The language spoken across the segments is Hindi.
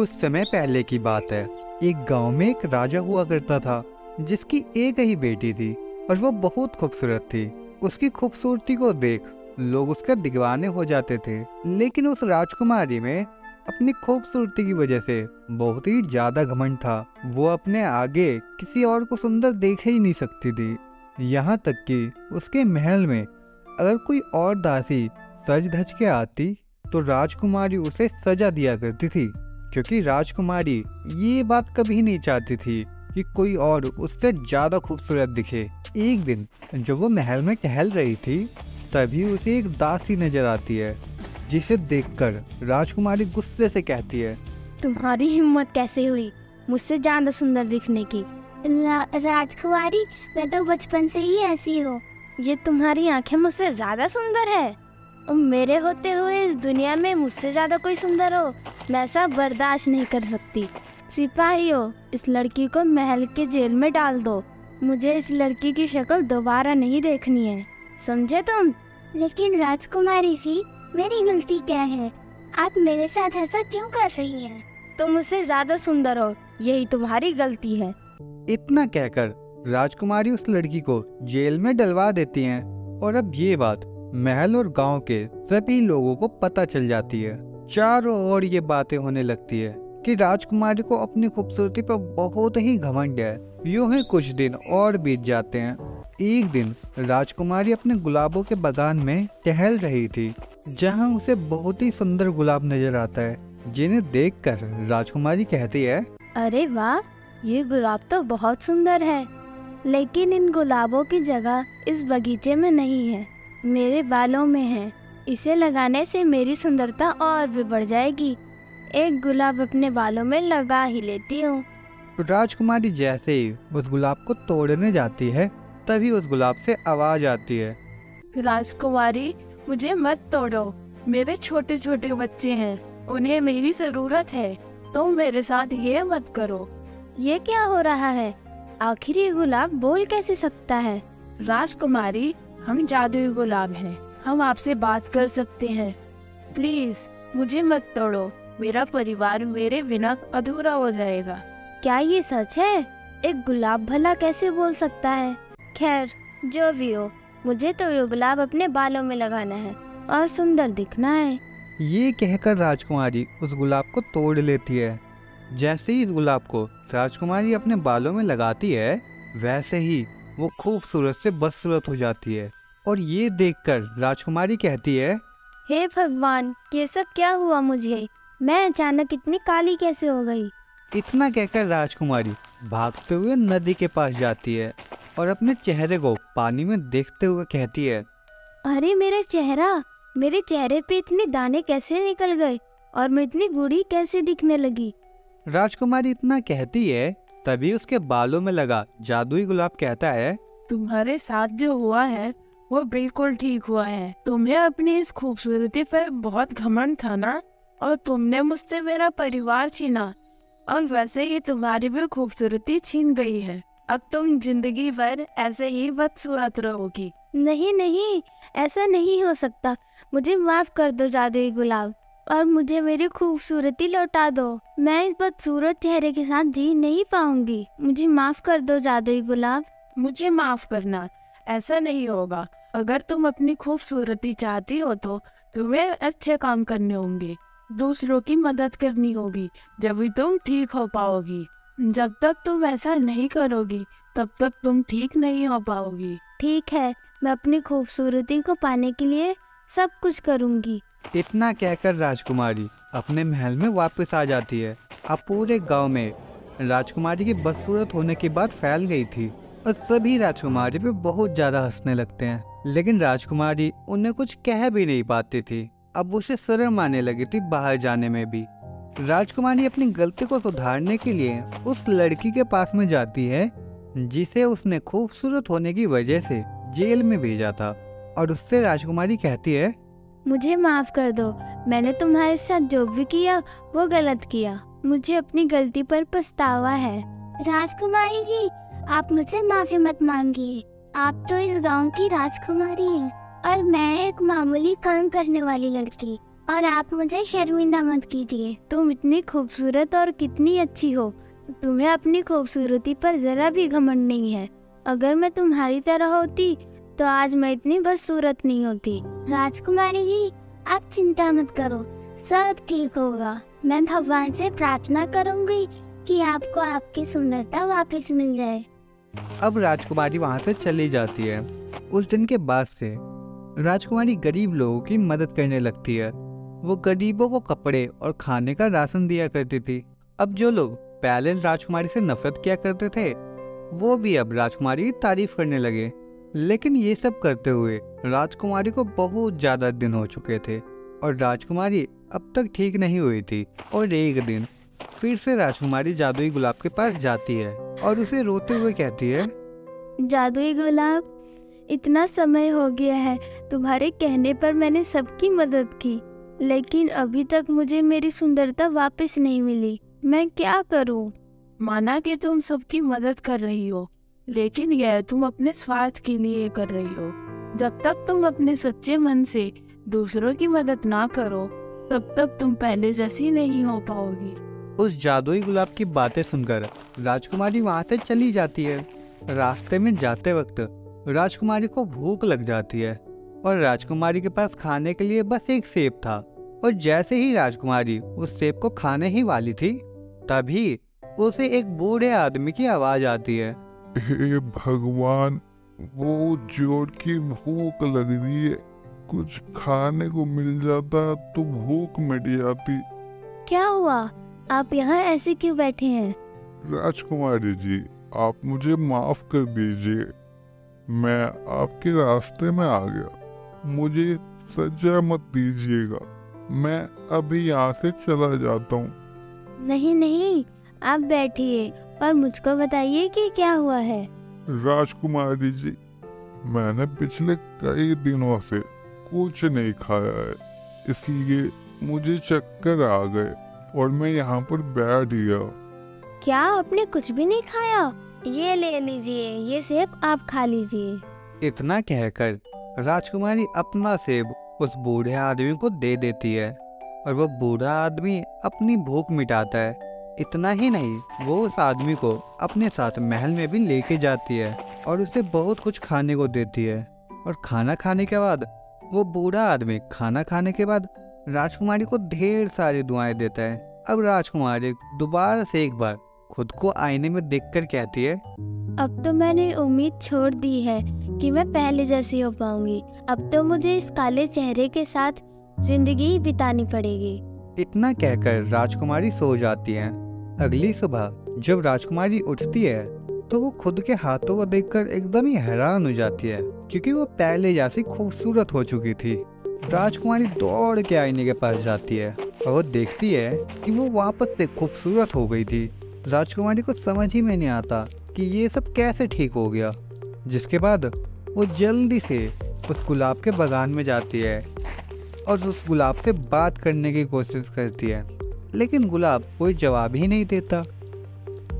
कुछ समय पहले की बात है। एक गाँव में एक राजा हुआ करता था, जिसकी एक ही बेटी थी और वो बहुत खूबसूरत थी। उसकी खूबसूरती को देख लोग उसके दीवाने हो जाते थे, लेकिन उस राजकुमारी में अपनी खूबसूरती की वजह से बहुत ही ज़्यादा घमंड था। वो अपने आगे किसी और को सुंदर देख ही नहीं सकती थी। यहाँ तक कि उसके महल में अगर कोई और दासी सज धज के आती तो राजकुमारी उसे सजा दिया करती थी। क्योंकि राजकुमारी ये बात कभी नहीं चाहती थी कि कोई और उससे ज़्यादा खूबसूरत दिखे। एक दिन जब वो महल में टहल रही थी तभी उसे एक दासी नज़र आती है जिसे देखकर राजकुमारी गुस्से से कहती है तुम्हारी हिम्मत कैसे हुई मुझसे ज़्यादा सुंदर दिखने की? रा, राजकुमारी मैं तो बचपन से ही ऐसी हूँ। ये तुम्हारी आँखें मुझसे ज़्यादा सुंदर है। मेरे होते हुए इस दुनिया में मुझसे ज़्यादा कोई सुंदर हो मैं ऐसा बर्दाश्त नहीं कर सकती। सिपाहियों इस लड़की को महल के जेल में डाल दो। मुझे इस लड़की की शक्ल दोबारा नहीं देखनी है। समझे तुम? लेकिन राजकुमारी जी मेरी गलती क्या है? आप मेरे साथ ऐसा क्यों कर रही हैं? तुम मुझसे ज़्यादा सुंदर हो यही तुम्हारी गलती है। इतना कहकर राजकुमारी उस लड़की को जेल में डलवा देती हैं। और अब ये बात महल और गाँव के सभी लोगों को पता चल जाती है। चारों ओर ये बातें होने लगती है कि राजकुमारी को अपनी खूबसूरती पर बहुत ही घमंड है। यूँ ही कुछ दिन और बीत जाते हैं। एक दिन राजकुमारी अपने गुलाबों के बागान में टहल रही थी, जहाँ उसे बहुत ही सुंदर गुलाब नज़र आता है, जिन्हें देखकर राजकुमारी कहती है, अरे वाह, ये गुलाब तो बहुत सुंदर है, लेकिन इन गुलाबों की जगह इस बगीचे में नहीं है। मेरे बालों में है। इसे लगाने से मेरी सुंदरता और भी बढ़ जाएगी। एक गुलाब अपने बालों में लगा ही लेती हूँ। राजकुमारी जैसे ही उस गुलाब को तोड़ने जाती है तभी उस गुलाब से आवाज़ आती है। राजकुमारी मुझे मत तोड़ो। मेरे छोटे छोटे बच्चे हैं। उन्हें मेरी ज़रूरत है। तुम तो मेरे साथ ये मत करो। ये क्या हो रहा है? आखिर ये गुलाब बोल कैसे सकता है? राजकुमारी हम जादुई गुलाब हैं। हम आपसे बात कर सकते हैं। प्लीज़ मुझे मत तोड़ो। मेरा परिवार मेरे बिना अधूरा हो जाएगा। क्या ये सच है? एक गुलाब भला कैसे बोल सकता है? खैर जो भी हो मुझे तो ये गुलाब अपने बालों में लगाना है और सुंदर दिखना है। ये कहकर राजकुमारी उस गुलाब को तोड़ लेती है। जैसे ही इस गुलाब को राजकुमारी अपने बालों में लगाती है वैसे ही वो खूबसूरत से बदसूरत हो जाती है। और ये देखकर राजकुमारी कहती है हे भगवान ये सब क्या हुआ मुझे? मैं अचानक इतनी काली कैसे हो गई? इतना कहकर राजकुमारी भागते हुए नदी के पास जाती है और अपने चेहरे को पानी में देखते हुए कहती है अरे मेरा चेहरा? मेरे चेहरे पे इतने दाने कैसे निकल गए? और मैं इतनी बूढ़ी कैसे दिखने लगी? राजकुमारी इतना कहती है तभी उसके बालों में लगा जादुई गुलाब कहता है तुम्हारे साथ जो हुआ है वो बिल्कुल ठीक हुआ है। तुम्हें अपनी इस खूबसूरती पर बहुत घमंड था ना? और तुमने मुझसे मेरा परिवार छीना और वैसे ही तुम्हारी भी खूबसूरती छीन गई है। अब तुम ज़िंदगी भर ऐसे ही बदसूरत रहोगी। नहीं नहीं ऐसा नहीं हो सकता। मुझे माफ़ कर दो जादुई गुलाब। और मुझे मेरी खूबसूरती लौटा दो। मैं इस बदसूरत चेहरे के साथ जी नहीं पाऊँगी। मुझे माफ़ कर दो जादुई गुलाब। मुझे माफ़ करना ऐसा नहीं होगा। अगर तुम अपनी खूबसूरती चाहती हो तो तुम्हें अच्छे काम करने होंगे। दूसरों की मदद करनी होगी जब भी तुम ठीक हो पाओगी। जब तक तुम ऐसा नहीं करोगी तब तक तुम ठीक नहीं हो पाओगी। ठीक है मैं अपनी खूबसूरती को पाने के लिए सब कुछ करूँगी। इतना कहकर राजकुमारी अपने महल में वापस आ जाती है। अब पूरे गाँव में राजकुमारी की बदसूरत होने की बात फैल गई थी और सभी राजकुमारी पे बहुत ज़्यादा हंसने लगते हैं। लेकिन राजकुमारी उन्हें कुछ कह भी नहीं पाती थी। अब उसे शर्म आने लगी थी बाहर जाने में भी। राजकुमारी अपनी गलती को सुधारने के लिए उस लड़की के पास में जाती है, जिसे उसने खूबसूरत होने की वजह से जेल में भेजा था। और उससे राजकुमारी कहती है मुझे माफ़ कर दो। मैंने तुम्हारे साथ जो भी किया वो गलत किया। मुझे अपनी गलती पर पछतावा है। राजकुमारी जी आप मुझसे माफ़ी मत मांगिए। आप तो इस गाँव की राजकुमारी हैं और मैं एक मामूली काम करने वाली लड़की और आप मुझे शर्मिंदा मत कीजिए। तुम इतनी खूबसूरत और कितनी अच्छी हो। तुम्हें अपनी खूबसूरती पर जरा भी घमंड नहीं है। अगर मैं तुम्हारी तरह होती तो आज मैं इतनी बदसूरत नहीं होती। राजकुमारी जी, आप चिंता मत करो, सब ठीक होगा। मैं भगवान से प्रार्थना करूँगी कि आपको आपकी सुंदरता वापस मिल जाए। अब राजकुमारी वहाँ से चली जाती है। उस दिन के बाद से राजकुमारी गरीब लोगों की मदद करने लगती है। वो गरीबों को कपड़े और खाने का राशन दिया करती थी। अब जो लोग पहले राजकुमारी से नफरत किया करते थे, वो भी अब राजकुमारी की तारीफ़ करने लगे। लेकिन ये सब करते हुए राजकुमारी को बहुत ज़्यादा दिन हो चुके थे और राजकुमारी अब तक ठीक नहीं हुई थी। और एक दिन फिर से राजकुमारी जादुई गुलाब के पास जाती है और उसे रोते हुए कहती है जादुई गुलाब इतना समय हो गया है तुम्हारे कहने पर मैंने सबकी मदद की लेकिन अभी तक मुझे मेरी सुंदरता वापस नहीं मिली। मैं क्या करूँ? माना कि तुम सबकी मदद कर रही हो। लेकिन यह तुम अपने स्वार्थ के लिए कर रही हो। जब तक तुम अपने सच्चे मन से दूसरों की मदद ना करो, तब तक तुम पहले जैसी नहीं हो पाओगी। उस जादुई गुलाब की बातें सुनकर राजकुमारी वहाँ से चली जाती है। रास्ते में जाते वक्त राजकुमारी को भूख लग जाती है और राजकुमारी के पास खाने के लिए बस एक सेब था और जैसे ही राजकुमारी उस सेब को खाने ही वाली थी, तभी उसे एक बूढ़े आदमी की आवाज़ आती है। हे भगवान वो ज़ोर की भूख लग रही है। कुछ खाने को मिल जाता तो भूख मिट जाती। क्या हुआ? आप यहाँ ऐसे क्यों बैठे हैं? राजकुमारी जी आप मुझे माफ़ कर दीजिए। मैं आपके रास्ते में आ गया। मुझे सजा मत दीजिएगा। मैं अभी यहाँ से चला जाता हूँ। नहीं नहीं आप बैठिए। और मुझको बताइए कि क्या हुआ है। राजकुमारी जी मैंने पिछले कई दिनों से कुछ नहीं खाया है इसलिए मुझे चक्कर आ गए और मैं यहाँ पर बैठ गया। क्या आपने कुछ भी नहीं खाया? ये ले लीजिए ये सेब आप खा लीजिए। इतना कहकर राजकुमारी अपना सेब उस बूढ़े आदमी को दे देती है और वो बूढ़ा आदमी अपनी भूख मिटाता है। इतना ही नहीं वो उस आदमी को अपने साथ महल में भी लेके जाती है और उसे बहुत कुछ खाने को देती है। और खाना खाने के बाद वो बूढ़ा आदमी खाना खाने के बाद राजकुमारी को ढेर सारी दुआएँ देता है। अब राजकुमारी दोबारा से एक बार खुद को आईने में देखकर कहती है अब तो मैंने उम्मीद छोड़ दी है कि मैं पहले जैसी हो पाऊँगी। अब तो मुझे इस काले चेहरे के साथ ज़िंदगी बितानी पड़ेगी। इतना कहकर राजकुमारी सो जाती है। अगली सुबह जब राजकुमारी उठती है तो वो खुद के हाथों को देखकर एकदम ही हैरान हो जाती है, क्योंकि वो पहले जैसी खूबसूरत हो चुकी थी। राजकुमारी दौड़ के आईने के पास जाती है और वो देखती है कि वो वापस से खूबसूरत हो गई थी। राजकुमारी को समझ ही में नहीं आता कि ये सब कैसे ठीक हो गया। जिसके बाद वो जल्दी से उस गुलाब के बागान में जाती है और उस गुलाब से बात करने की कोशिश करती है। लेकिन गुलाब कोई जवाब ही नहीं देता।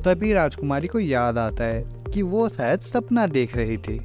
तभी राजकुमारी को याद आता है कि वो शायद सपना देख रही थी।